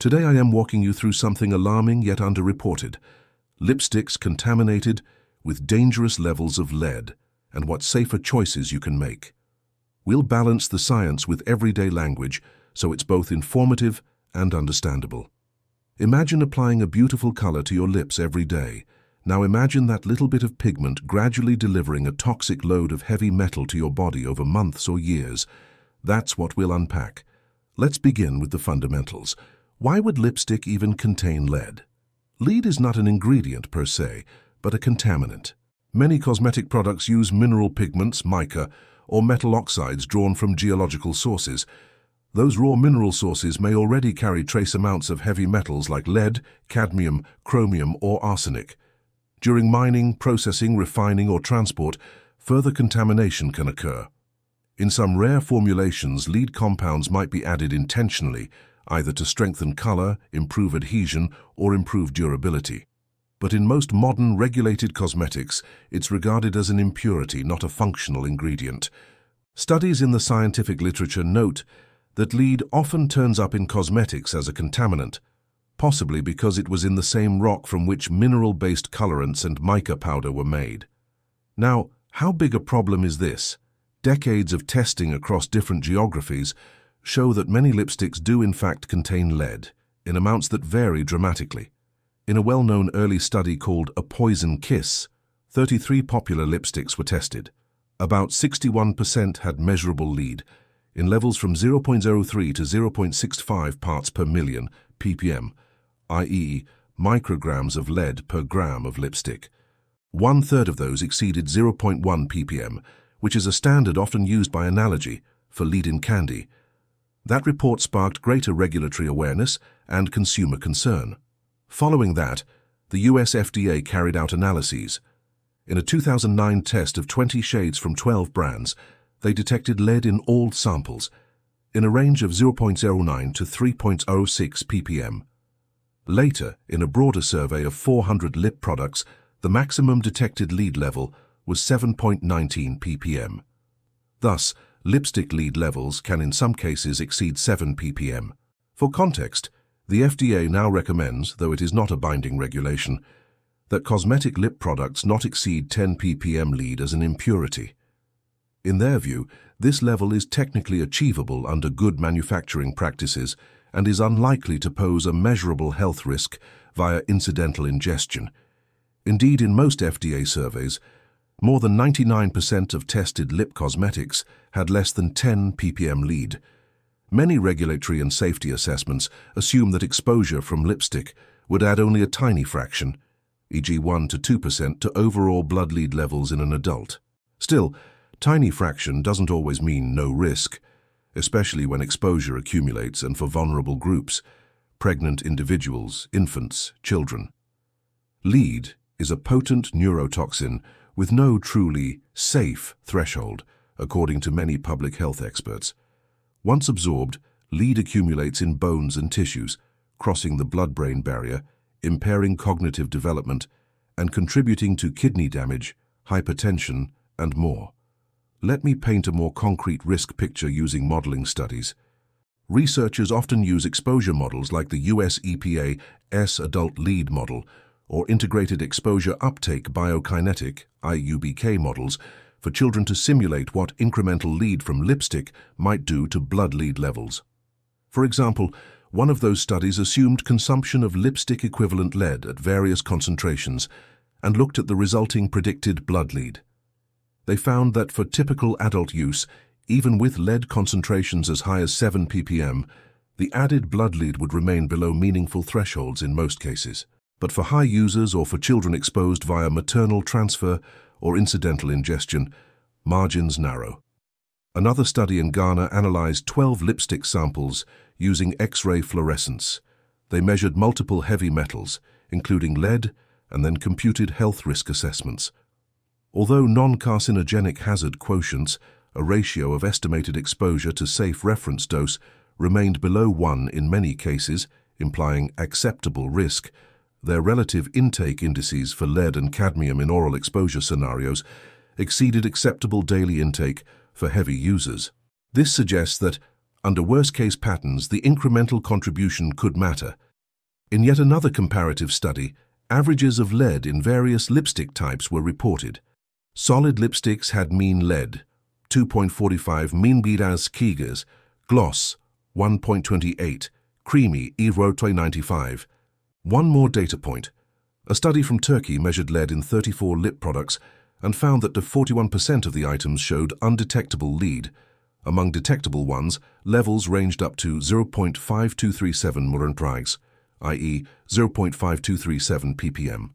Today I am walking you through something alarming yet underreported. Lipsticks contaminated with dangerous levels of lead and what safer choices you can make. We'll balance the science with everyday language so it's both informative and understandable. Imagine applying a beautiful color to your lips every day. Now imagine that little bit of pigment gradually delivering a toxic load of heavy metal to your body over months or years. That's what we'll unpack. Let's begin with the fundamentals. Why would lipstick even contain lead? Lead is not an ingredient per se, but a contaminant. Many cosmetic products use mineral pigments, mica, or metal oxides drawn from geological sources. Those raw mineral sources may already carry trace amounts of heavy metals like lead, cadmium, chromium, or arsenic. During mining, processing, refining, or transport, further contamination can occur. In some rare formulations, lead compounds might be added intentionally, either to strengthen color, improve adhesion, or improve durability. But in most modern regulated cosmetics, it's regarded as an impurity, not a functional ingredient. Studies in the scientific literature note that lead often turns up in cosmetics as a contaminant, possibly because it was in the same rock from which mineral-based colorants and mica powder were made. Now, how big a problem is this? Decades of testing across different geographies show that many lipsticks do in fact contain lead, in amounts that vary dramatically. In a well-known early study called A Poison Kiss, 33 popular lipsticks were tested. About 61% had measurable lead, in levels from 0.03 to 0.65 parts per million, ppm, i.e. micrograms of lead per gram of lipstick. One-third of those exceeded 0.1 ppm, which is a standard often used by analogy for lead in candy. That report sparked greater regulatory awareness and consumer concern. Following that, the US FDA carried out analyses. In a 2009 test of 20 shades from 12 brands, they detected lead in all samples, in a range of 0.09 to 3.06 ppm. Later, in a broader survey of 400 lip products, the maximum detected lead level was 7.19 ppm. Thus, lipstick lead levels can in some cases exceed 7 ppm. For context, the FDA now recommends, though it is not a binding regulation, that cosmetic lip products not exceed 10 ppm lead as an impurity. In their view, this level is technically achievable under good manufacturing practices and is unlikely to pose a measurable health risk via incidental ingestion. Indeed, in most FDA surveys, more than 99% of tested lip cosmetics had less than 10 ppm lead. Many regulatory and safety assessments assume that exposure from lipstick would add only a tiny fraction, e.g. 1 to 2% to overall blood lead levels in an adult. Still, tiny fraction doesn't always mean no risk, especially when exposure accumulates and for vulnerable groups, pregnant individuals, infants, children. Lead is a potent neurotoxin with no truly safe threshold, according to many public health experts. Once absorbed, lead accumulates in bones and tissues, crossing the blood-brain barrier, impairing cognitive development, and contributing to kidney damage, hypertension, and more. Let me paint a more concrete risk picture using modeling studies. Researchers often use exposure models like the US EPA S adult lead model, or Integrated Exposure Uptake Biokinetic IEUBK models for children to simulate what incremental lead from lipstick might do to blood lead levels. For example, one of those studies assumed consumption of lipstick equivalent lead at various concentrations and looked at the resulting predicted blood lead. They found that for typical adult use, even with lead concentrations as high as 7 ppm, the added blood lead would remain below meaningful thresholds in most cases. But for high users or for children exposed via maternal transfer or incidental ingestion, margins narrow. Another study in Ghana analyzed 12 lipstick samples using X-ray fluorescence. They measured multiple heavy metals, including lead, and then computed health risk assessments. Although non-carcinogenic hazard quotients, a ratio of estimated exposure to safe reference dose, remained below 1 in many cases, implying acceptable risk, their relative intake indices for lead and cadmium in oral exposure scenarios exceeded acceptable daily intake for heavy users. This suggests that, Under worst-case patterns, the incremental contribution could matter. In yet another comparative study, averages of lead in various lipstick types were reported. Solid lipsticks had mean lead, 2.45 mean Biras Kigas, gloss, 1.28, creamy Erotoy 95. One more data point. A study from Turkey measured lead in 34 lip products and found that 41% of the items showed undetectable lead. Among detectable ones, levels ranged up to 0.5237 mRNPRIGs, i.e. 0.5237 ppm.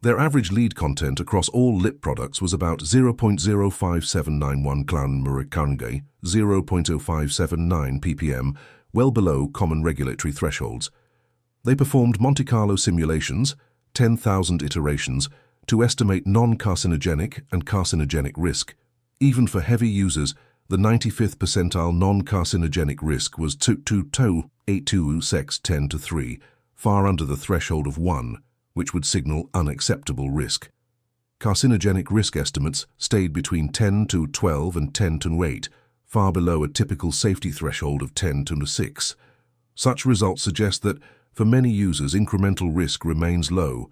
Their average lead content across all lip products was about 0.05791 clan Murikange, 0.0579 ppm, well below common regulatory thresholds. They performed Monte Carlo simulations, 10,000 iterations, to estimate non-carcinogenic and carcinogenic risk. Even for heavy users, the 95th percentile non-carcinogenic risk was 2.82 sex 10 to 3, far under the threshold of 1, which would signal unacceptable risk. Carcinogenic risk estimates stayed between 10 to 12 and 10 to 8, far below a typical safety threshold of 10 to 6. Such results suggest that, for many users, incremental risk remains low,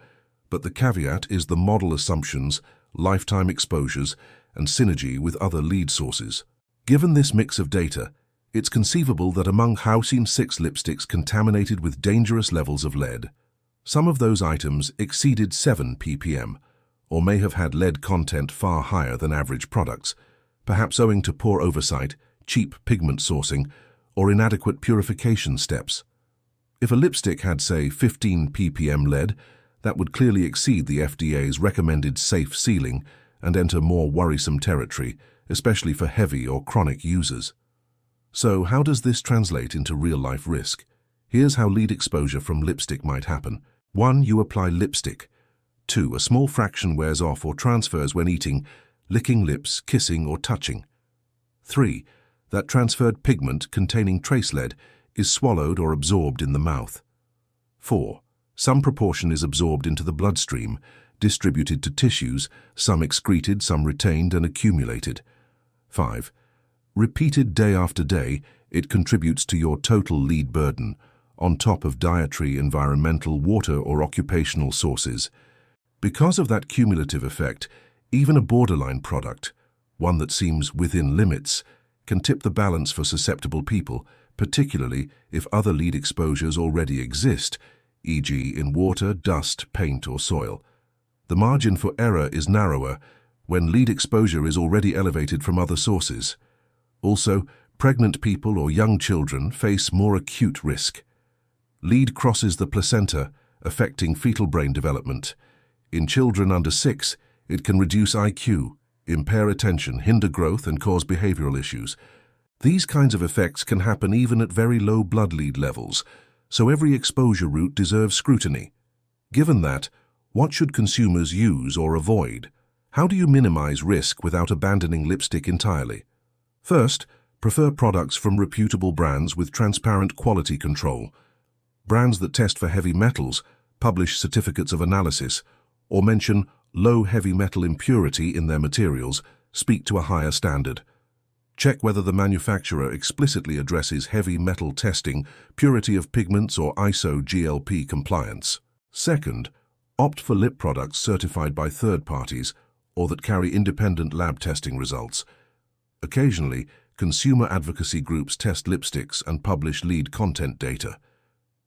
but the caveat is the model assumptions, lifetime exposures, and synergy with other lead sources. Given this mix of data, it's conceivable that among Housing 6 lipsticks contaminated with dangerous levels of lead, some of those items exceeded 7 ppm, or may have had lead content far higher than average products, perhaps owing to poor oversight, cheap pigment sourcing, or inadequate purification steps. If a lipstick had, say, 15 ppm lead, that would clearly exceed the FDA's recommended safe ceiling and enter more worrisome territory, especially for heavy or chronic users. So how does this translate into real-life risk? Here's how lead exposure from lipstick might happen. 1. You apply lipstick. 2. A small fraction wears off or transfers when eating, licking lips, kissing or touching. 3. That transferred pigment containing trace lead is swallowed or absorbed in the mouth. 4. Some proportion is absorbed into the bloodstream, distributed to tissues, some excreted, some retained and accumulated. 5. Repeated day after day, it contributes to your total lead burden, on top of dietary, environmental, water or occupational sources. Because of that cumulative effect, even a borderline product, one that seems within limits, can tip the balance for susceptible people, particularly if other lead exposures already exist, e.g. in water, dust, paint or soil. The margin for error is narrower when lead exposure is already elevated from other sources. Also, pregnant people or young children face more acute risk. Lead crosses the placenta, affecting fetal brain development. In children under six, it can reduce IQ, impair attention, hinder growth and cause behavioral issues. These kinds of effects can happen even at very low blood lead levels, so every exposure route deserves scrutiny. Given that, what should consumers use or avoid? How do you minimize risk without abandoning lipstick entirely? First, prefer products from reputable brands with transparent quality control. Brands that test for heavy metals, publish certificates of analysis, or mention low heavy metal impurity in their materials speak to a higher standard. Check whether the manufacturer explicitly addresses heavy metal testing, purity of pigments or ISO GLP compliance. Second, opt for lip products certified by third parties or that carry independent lab testing results. Occasionally, consumer advocacy groups test lipsticks and publish lead content data.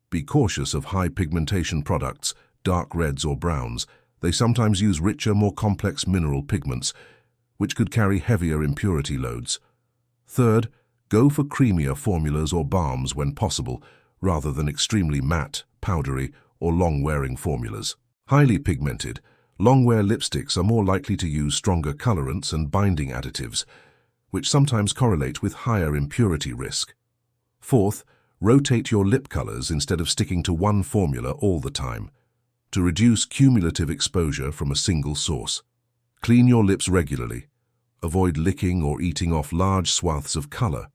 Be cautious of high pigmentation products, dark reds or browns. They sometimes use richer, more complex mineral pigments, which could carry heavier impurity loads. Third, go for creamier formulas or balms when possible, rather than extremely matte, powdery, or long-wearing formulas. Highly pigmented, long-wear lipsticks are more likely to use stronger colorants and binding additives, which sometimes correlate with higher impurity risk. Fourth, rotate your lip colors instead of sticking to one formula all the time, to reduce cumulative exposure from a single source. Clean your lips regularly, avoid licking or eating off large swaths of color,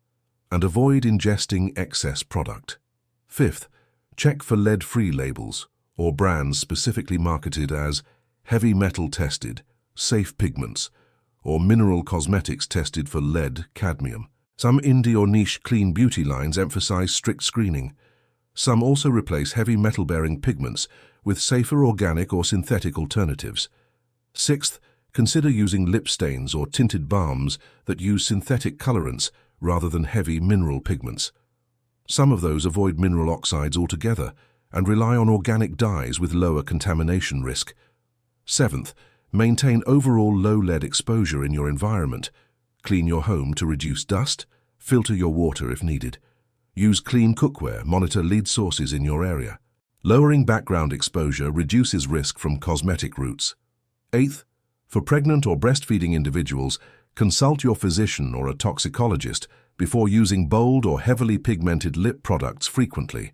and avoid ingesting excess product. Fifth, check for lead-free labels or brands specifically marketed as heavy metal tested, safe pigments, or mineral cosmetics tested for lead, cadmium. Some indie or niche clean beauty lines emphasize strict screening. Some also replace heavy metal-bearing pigments with safer organic or synthetic alternatives. Sixth, consider using lip stains or tinted balms that use synthetic colorants rather than heavy mineral pigments. Some of those avoid mineral oxides altogether and rely on organic dyes with lower contamination risk. Seventh, maintain overall low lead exposure in your environment. Clean your home to reduce dust, filter your water if needed. Use clean cookware, monitor lead sources in your area. Lowering background exposure reduces risk from cosmetic routes. Eighth, for pregnant or breastfeeding individuals, consult your physician or a toxicologist before using bold or heavily pigmented lip products frequently.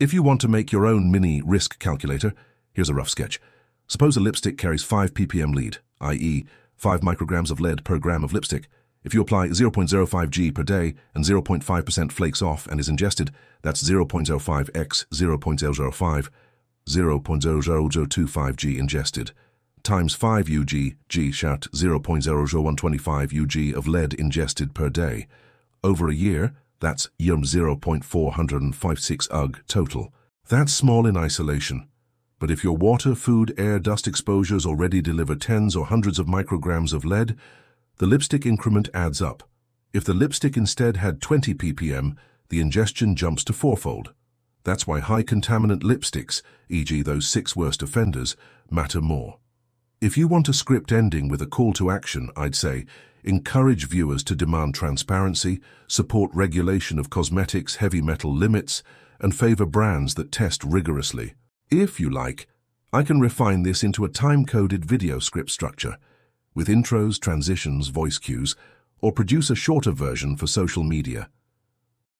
If you want to make your own mini risk calculator, here's a rough sketch. Suppose a lipstick carries 5 ppm lead, i.e. 5 micrograms of lead per gram of lipstick. If you apply 0.05 G per day and 0.5% flakes off and is ingested, that's 0.05 x 0.005, 0.00025 G ingested, times 5 UG, G shat 0.00125 UG of lead ingested per day. Over a year, that's YUM 0.456 UG total. That's small in isolation. But if your water, food, air, dust exposures already deliver tens or hundreds of micrograms of lead, the lipstick increment adds up. If the lipstick instead had 20 ppm, the ingestion jumps to fourfold. That's why high contaminant lipsticks, e.g. those six worst offenders, matter more. If you want a script ending with a call to action, I'd say, encourage viewers to demand transparency, support regulation of cosmetics heavy metal limits, and favor brands that test rigorously. If you like, I can refine this into a time-coded video script structure with intros, transitions, voice cues, or produce a shorter version for social media.